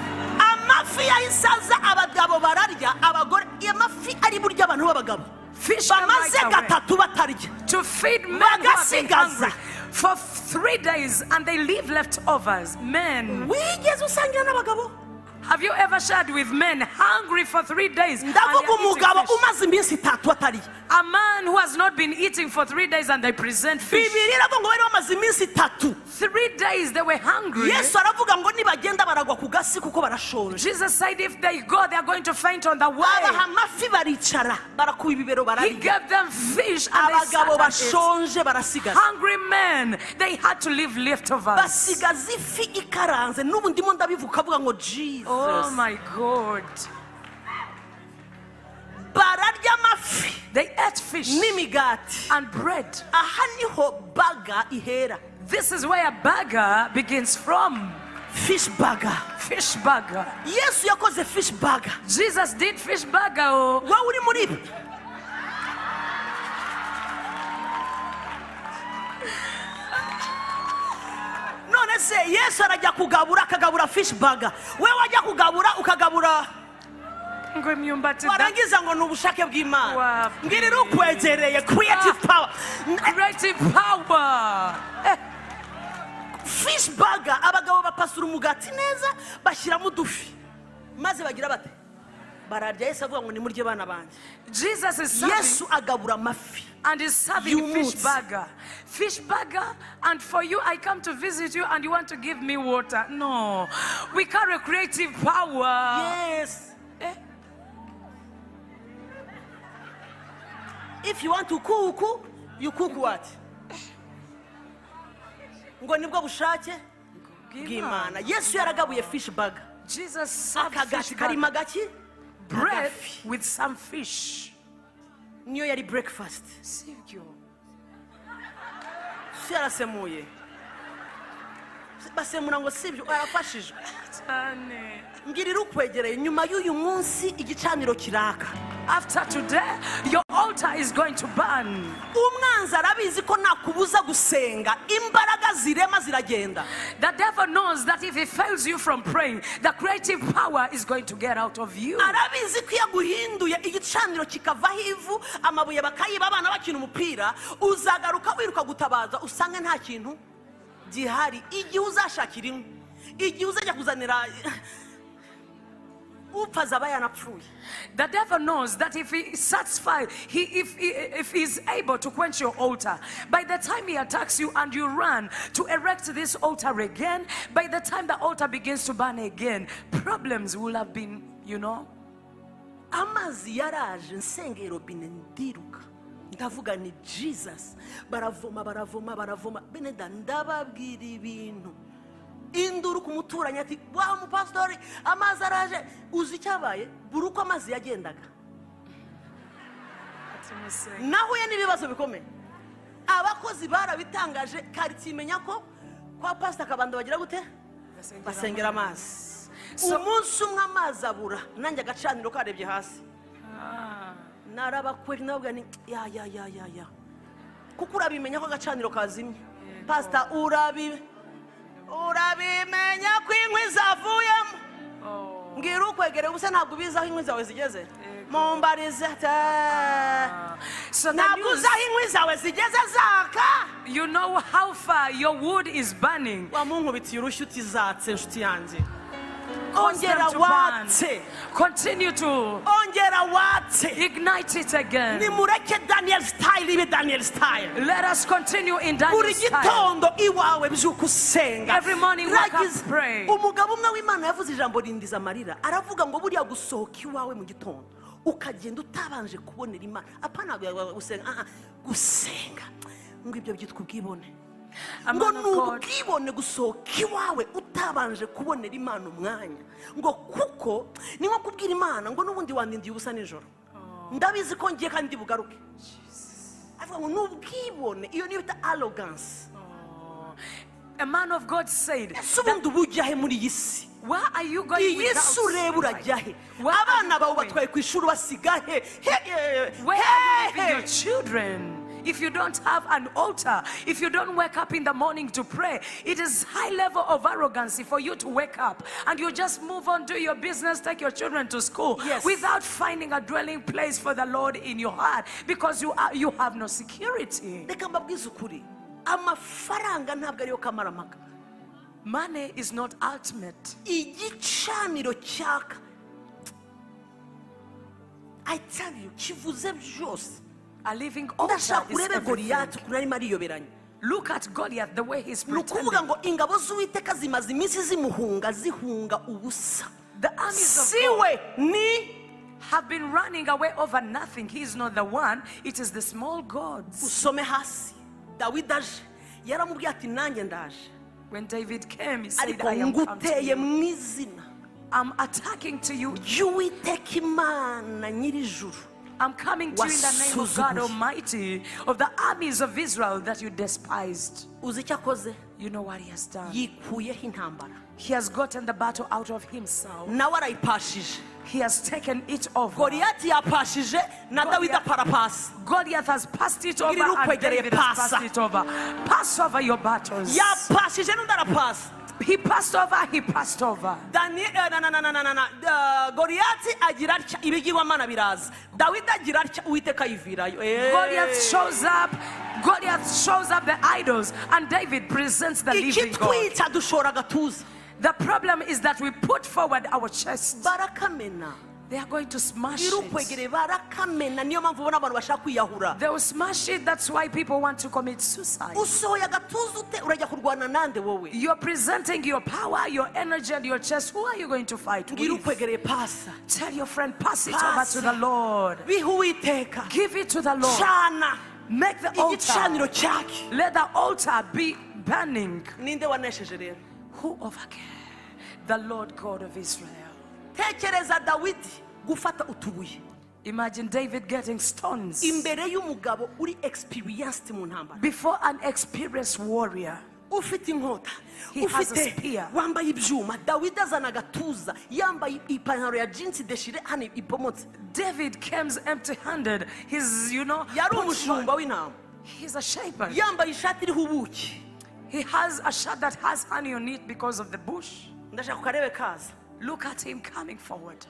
Amafi yahise aza abagabo bararya abagore amafi ari burya abantu b'abagabo bamaze gatatu batarya to feed men who have Bagasigaza. for three days and they leave leftovers. Men. wigeze usangira n'abagabo Have you ever shared with men hungry for three days? and ndavuga they umugabo umaze iminsi itatu atariye A man who has not been eating for three days and they present fish. bibiri iravuga ngo bari bamaze iminsi itatu Three days they were hungry. yesu aravuga ngo nibagenda baragwa ku gasi kuko barashonje Jesus said if they go, they are going to faint on the way. amafi baricara barakuba ibibero He gave them fish and they sat abagabo on it. bashonje barasigaza Hungry men, they had to leave leftovers. basigaza ifi ikaranze n'ubu ndimo ndabivuga ukavuga ngo Oh my God. bararya They ate fish n'imigati and bread. aha niho baga ihera This is where burger begins from. fish baga Fish burger. yesu yakoze fish baga Jesus did fish burger. Oh. Se yesu arajya kugabura akagabura fish baga wowe wajya kugabura ukagabura. Ngo imyumbati warangiza ngo ni ubushake bw'imana. Mbwirira ukwegereye creative power. creative power. Eh, fish burger abagabo bapasura umugati neza bashyiramo udufi. Maze bagira bate? Bararya yesu avuga ngo nimurye bana banjye Jesus is serving yesu agabura amafi. and is serving You fish burger. Fish burger, and for you, I come to visit you and you want to give me water. No, we carry creative power. yes. Eh, if you want to cook you cook what? Ngo nibwo bushake? Bw'imana. yesu yaragabuye fish burger. Akagati. karimo. Agaki bread with some fish. niyo yari breakfast Sibyo. si yarasemuye basemura ngo sibyo arafashijwe Cyane. Mbwirira ukwegereye nyuma y'uyu munsi igicaniro kiraka. After today, your altar is going to burn. umwanzi arabizi ko nakubuza gusenga. Imbaraga zirema ziragenda. The devil knows that if he fails you from praying, the creative power is going to get out of you. arabizi ko iyo aguhinduye igicaniro kikavaho ivu amabuye bakayiba abana bakina umupira uzagaruka wiruka gutabaza usange nta kintu gihari. Igihe uzashakira inkwi igihe uzajya kuzanira upfa azaba yanapfuye The devil knows that if he is satisfied, he, if, he, if he's able to quench your altar, by the time he attacks you and you run to erect this altar again, by the time the altar begins to burn again, problems will have been, you know. amazi yaraje nsengera robine ndiruka. Ndavuga ni jesus. Baravoma baravoma baravoma. Beneda ndababwira ibintu induru ku muturanyi ati wa mupasitori amazi araje. Uzi icyabaye? Buri uko amazi yagendaga. Nahuye n'ibibazo bikomeye abakozi barabitangaje karitsiye imenya ko kwa pasita kabanda bagira gute? Basengera amazi. umunsi umwe amazi abura. Nanjye agacaniro karebye hasi. Ah. narabakweri nababwira ni ya ya ya ya ya. Kuko urabimenya ko agacaniro kazimye. Pasita urabi urabimenya ko inkwi zavuyemo Oh. mbwira ukwegereye ubusa ntabwo ubizi aho inkwi zawe zigeze mumbarize the ntabwo uzi aho inkwi zawe zigeze zaka. You know how far your wood is burning. wamunkubitiye urushyi utizatse inshuti yanjye. Ongera watse. Continue to ongera watse. ignite it again. nimureke daniel style ibe daniel style. Let us continue in buri Daniel's style. gitondo iwawe byuka usenga Every morning wake up, pray. umugabo umwe w'imana yavuze ijambo rindiza amarira aravuga ngo buriya gusohoka iwawe mu gitondo ukagenda utabanje kubonera imana. Apana gusenga gusenga. Ngo ibyo byitwa ubwibone. Ngo ni ubwibone gusohoka iwawe utabanje kubonera imana umwanya. Ngo kuko ni nko kubwira imana ngo n'ubundi wandindiye ubusa nijoro. Ndabizi ko ngiye kandi bugaruke. Avuga ngo ni ubwibone iyo niyo bita arrogance. A man of God said, ese ubundi uba ujya he muri iyi si? Iyi si ureba urajya he abana bawe batwaye ku ishuri basiga he he he Where are you leaving he your children? If you don't have an altar, if you don't wake up in the morning to pray, it is high level of arrogancy for you to wake up and you just move on, do your business, take your children to school Yes. without finding a dwelling place for the Lord in your heart because you are you have no security. reka mbabwize ukuri amafaranga ntabwo ariyo kamaramaka Money is not ultimate. I tell you kivuze byose A living altar is urebe everything. ukuntu arimo ariyoberanya Look at Goliath, the way he's ni ukuvuga pretending. ngo ingabo z'uwiteka zimaze iminsi zimuhunga zihunga ubusa The armies of God ni have been running away over nothing. He's not the one, it is the small gods. usome hasi dawidi aje yaramubwiye ati nanjye ndaje When David came, he said, ariko I am come to nguteye you. mu izina I'm attacking to you. ry'uwiteka imana nyir'ijuru I'm coming to you in the name of God Almighty, of the armies of Israel that you despised. uzi icyo akoze You know what he has done? He has gotten the battle out of himself. He has taken it over. Goliath- Goliath has passed it over and David has passed it over. Pass over your battles. Yapashije n'undi arapasi He passed over, he passed over. Dani- eh, na- na- na- na- na- na- eh, goriyati agira atya ibigirwamana biraza dawidi agira atya uwiteka yivirayo Eh. Goliath shows up, Goliath shows up the idols, and David presents the living God. ikitwica dushora agatuza The problem is that we put forward our chest. barakamena They are going to smash it. barakamena niyo mpamvu ubona abantu bashaka kwiyahura They will smash it. That's why people want to commit suicide. usohoye agatuza ute urajya kurwana nande wowe You're presenting your power, your energy, and your chest. Who are you going to fight ngira with? ukwegereye pasa Tell your friend, pass it Pass. over to the Lord. biha uwiteka Give it to the Lord. cana Make the altar. igicaniro cyake Let the altar be burning. ninde wanesheje rero Who overcame? The Lord God of Israel. Tekereza dawidi gufata utubuye. Imagine David getting stones. Imbere y'umugabo uri experienced mu ntambara. Before an experienced warrior. ufite inkota ufite wambaye ibyuma. Dawidi azana agatuza yambaye ipantaro ya jinsi deshire hano ipomotse David comes empty handed. He's, you know, yari umushumba w'intama. He's a shepherd. yambaye ishati iriho ubuki. He has a shirt that has honey on it because of the bush. ndashaka kukarebe kaza. Look at him coming forward.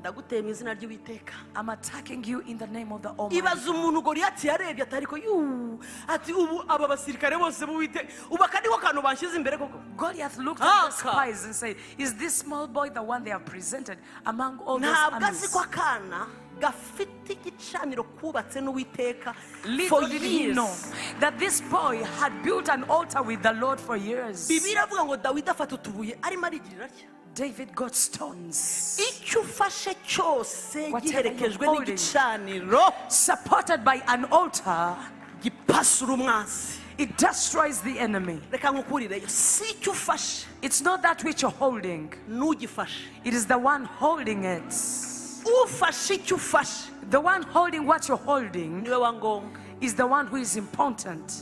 ndaguteye mu izina ry'uwiteka I'm attacking you in the name of the Almighty. ibaza umuntu goriyati yarebye ati ariko yuu ati ubu aba basirikare bose b'uwiteka ubu aka niko kantu banshyize imbere koko Goliath looked at the spies and said, Is this small boy the one they have presented among all those ntabwo azi armies? ko akana gafite igicaniro kubatse n'uwiteka for Little did he know years that this boy had built an altar with the Lord for years. bibiri avuga ngo dawidi afata utubuye arimo arigirira atya David got stones icyo ufashe cyose giherekejwe you're holding. n'igicaniro supported by an altar. gipasura It destroys the enemy. reka nkukurireyo si icyo ufashe It's not that which you're holding, it is the one holding it. Ufashe icyo ufashe The one holding what you're holding niwe wa ngombwa is the one who is important.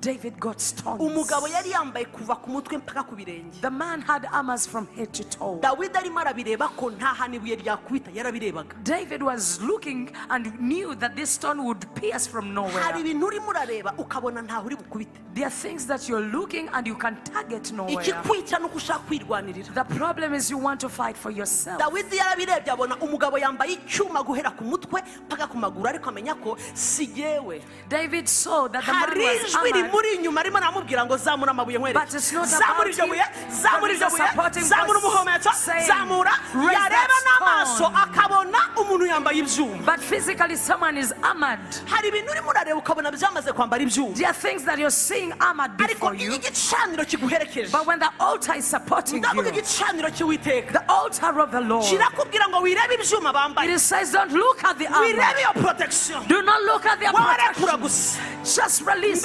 David got stones. umugabo yari yambaye kuva ku mutwe mpaka ku birenge The man had armors from head to toe. dawidi arimo arabireba ko nta hantu ibuye ryakubita yarabirebaga David was looking and knew that this stone would pierce from hari nowhere. ibintu urimo urareba ukabona ntaho uri bukubite There are things that you're looking and you can target nowhere. ikikwica nuko ushaka kwirwanirira The problem is you want to fight for yourself. dawidi yarabirebye abona umugabo yambaye icyuma guhera ku mutwe mpaka ku maguru ariko amenya ko si jyewe David saw that the man hari was armored. Rimuri inyuma arimo aramubwira ngo zamura amabuye But it's nkwereke not zamura iryo buye zamura iryo buye zamura umuhumetso zamura yareba n'amaso akabona umuntu yambaye ibyuma. But physically, someone is armored. hari ibintu urimo urareba ukabona byamaze kwambara ibyuma. There are things that you're seeing armored ariko iyo igicaniro kiguherekeje. But when the altar is supporting ndavuga you, igicaniro cy'uwiteka. the altar of the Lord, kirakubwira ngo wirebe ibyuma bambaye. don't look at the wirebe armor. iyo protection. Do not look at their protection. gusa Just release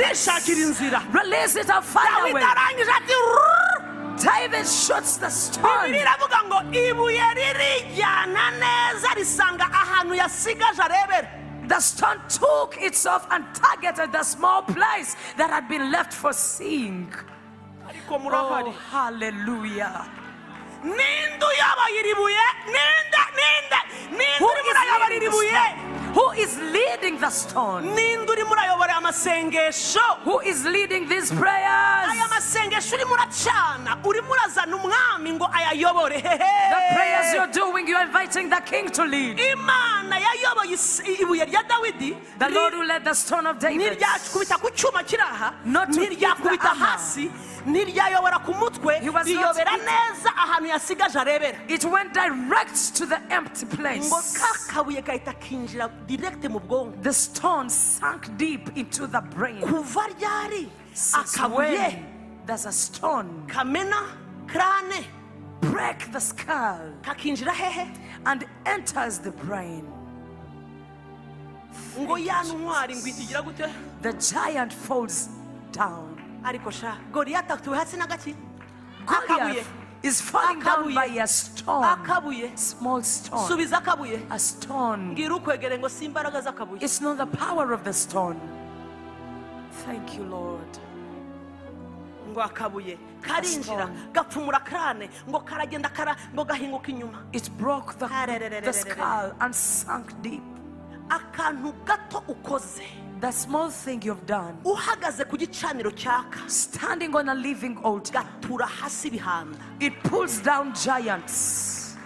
Release it and a dawidi way. arangije ati "Rrrr." David shoots the stone. iravuga ngo ibuye ririjyana neza risanga ahantu yasigaje arebera The stone took itself and targeted the small place that had been left for seeing. Oh, hallelujah. Ninde uyoboye iri buye ninde ninde Who urimo urayobora iri buye? Who is leading the stone? ninde urimo urayobora amasengesho Who is leading these aya prayers? masengesho urimo uracana urimo urazana umwami ngo ayayobore The prayers you're doing, the king to lead. imana yayoboye is- ibuye rya dawidi The Lord who led the stone of David. ntiryakubita ku cyuma kiri aha Not to hit the armor. hasi ntiryayobora ku mutwe He was not riyobera neza ahantu yasigaje arebera It went direct to the empty place. ngo ka kabuye gahita kinjira direkite mu bwonko The stone sank deep into the brain. kuva ryari Since akabuye when there's a stone, kamena krane break the skull and enters the brain. ngo ya ntwari ngo igira gute The giant falls down. ariko sha goriyati atuwe hasi na gake akabuye Goliath is falling down by a stone. Small stone. A stone. mbwira ukwegere ngo si imbaraga z'akabuye It's not the power of the stone. Thank you, Lord. Ngo akabuye karinjira gapfumura krane ngo karagenda kara ngo gahinguka inyuma. The, the akantu gato ukoze. The small thing you've done, uhagaze ku gicaniro cyaka. Standing on a living altar, gatura hasi ibihanda. It pulls down giants.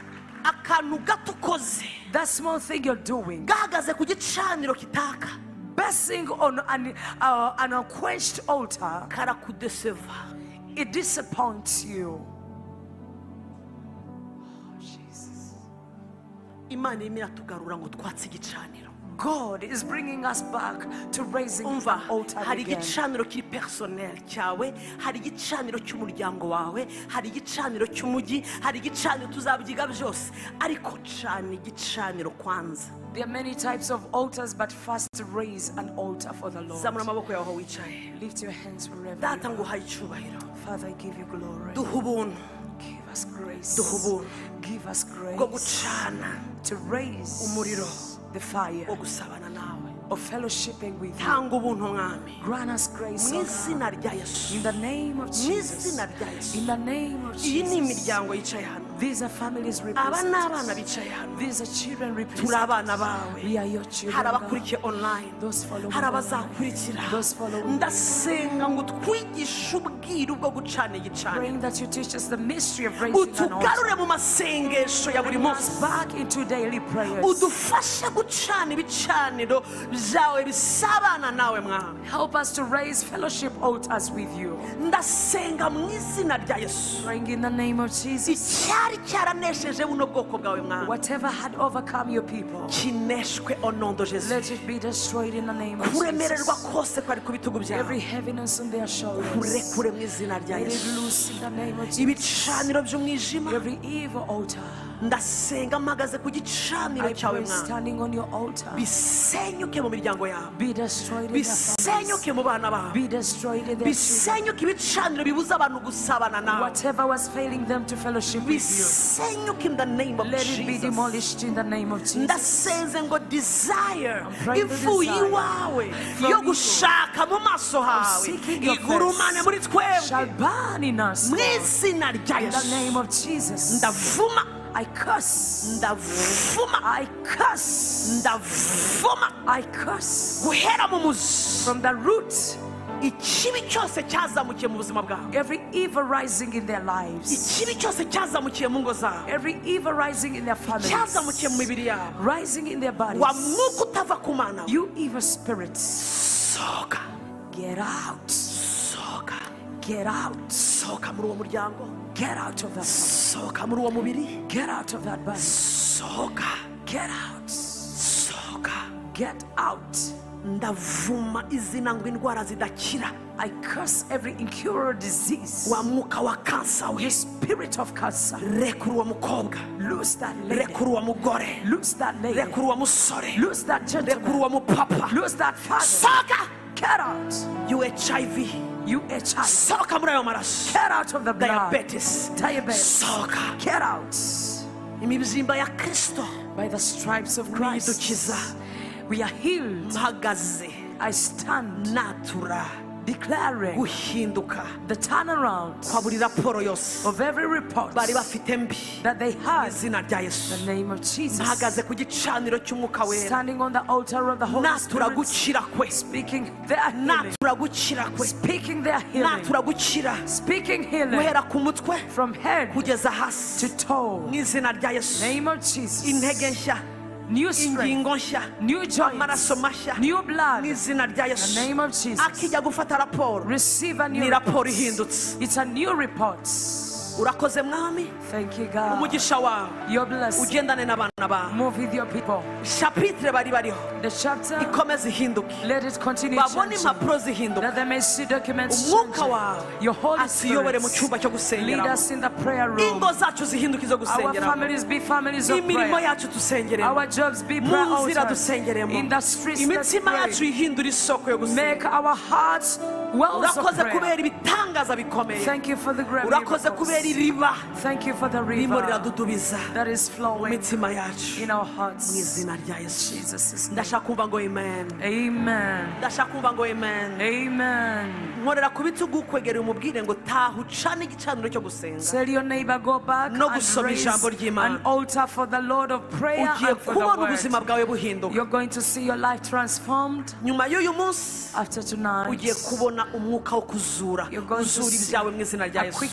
akantu gato ukoze. That small thing you're doing, gahagaze ku gicaniro kitaka. Basing on an, uh, an unquenched altar, it disappoints you. imana irimo iratugarura ngo twatse igicaniro God is bringing us back to raising umva hari igicaniro kiri personel cyawe hari igicaniro cy'umuryango wawe hari igicaniro cy'umujyi hari igicaniro tuzabyiga byose. Ariko cana igicaniro kwanza. There are many types of altars, but first raise an altar for the Lord. amaboko yawe aho wicaye. Lift your hands wherever you are. Father, I give you glory. Give us grace. Give us grace to raise the fire wo gusabana nawe of fellowshipping with you. Grant us grace, mu O izina God. rya yesu In the name of Jesus. izina rya yesu In the name of Jesus. Imiryango yicaye hano These are families aba ni abana bicaye hano These are children turi abana bawe. We are your hari abakurikiye following hari abazakurikira ndasenga ngo twigishe ubwiru bwo gucana igicaniro Praying that you teach us the mystery of raising an altar. utugarure mu masengesho ya buri munsi us back into daily prayers. udufashe gucana ibicaniro byawe bisabana nawe mwami. Help us to raise fellowship altars with you. ndasenga mu izina rya yesu. In the name of Jesus. Whatever had overcome your people, let it be destroyed in the name of kuremererwa Jesus. kose kwari ku bitugu Every heaviness on their shoulders, kurekure mu izina rya yesu loose in the name of Jesus. ibicaniro by'umwijima Every evil altar, ndasenga mpagaze ku gicaniro cyawe altar, bisenyuke mu miryango yawe bisenyuke mu bana bawe bisenyuke ibicaniro bibuza abantu gusabana nawe Whatever was failing them to fellowship with you, bisenyuke in the name of let it be demolished in the name of Jesus. ndasenze ngo desire. Praying the desire iwawe from yo you. Gushaka mu maso hawe. igurumane muri twebwe. Burn in us. mu izina rya In the yesu. name of Jesus, ndavuma I curse. ndavuma I curse. ndavuma I curse. Guhera mu muzi. From the root ikibi cyose cyazamukiye mu buzima bwawe every evil rising in their lives, ikibi cyose cyazamukiye mu ngo zawe every evil rising in their cyazamukiye mu families, mibiri rising in their wa bodies. mwuka utava ku mana. You evil spirits, sohoka get out. sohoka Get out. sohoka muri uwo muryango Get out of that. sohoka muri uwo mubiri Get out of that body. sohoka Get out. sohoka Get out. Ndavuma izina ngo indwara zidakira I curse every incurable disease. wa mwuka wa kansa we You spirit of cancer, rekura uwo mukobwa Lose that lady. rekura uwo mugore Loose that lady. rekura uwo musore Loose that gentleman. uwo mupapa Loose that father. sohoka Get out. uhiv You HIV. sohoka muri ayo maraso Get out of the blood. diabetes Diabetes. sohoka Get out. imibyimba ya kristo By the stripes of Christ, we are healed. mpagaze I stand. Natura. Declaring guhinduka. the turnaround kwa buri raporo yose of every report bari bafite mbi. that they had izina rya yesu. the name of Jesus. mpagaze ku gicaniro cy'umwuka wera. Standing on the altar of the Holy natura Spirit, gukira kwe. Speaking their healing, natura gukira kwe. Speaking their healing, natura gukira speaking healing. Guhera ku mutwe. From head kugeza hasi. to toe. mu izina rya yesu. Name of Jesus. intege nshya New strength, new joints, new blood. the name of Jesus. akijya gufata raporo Receive a new report. It's a new report. Urakoze mwami. Thank you, God. umugisha wawe ugendane n'abana bawe Move with your people. shapitire bari bariho. Ikomeze ihinduke. Let it continue babone impapuro zihinduka That they may see documents umwuka wawe atuyobore mu cyumba cyo gusengeramo in the prayer room. ingo zacu zihinduke izo gusengeramo families be families of imirimo yacu dusengeremo Our jobs be mu nzira dusengeremo In the streets let's imitima yacu pray. isoko yo gusenga. Make our hearts wells of urakoze kubera ibitangaza bikomeye. Thank you for the great urakoze kubera Thank you for the river that is flowing in our hearts. izina rya yesu Jesus' name. ndashaka kumva ngo amen Amen. ndashaka kumva ngo amen Amen. nkorera ku bitugu kwegereye umubwire ngo taha ucane igicaniro cyo gusenga Tell your neighbor, go back No and gusoma raise ijambo ry'Imana. an altar for the Lord of prayer ugiye and for the kubona ubuzima word. bwawe buhinduka You're going to see your life transformed nyuma y'uyu munsi after tonight. ugiye kubona umwuka wo kuzura You're going to uzura see ibyawe mu izina rya a yesu quick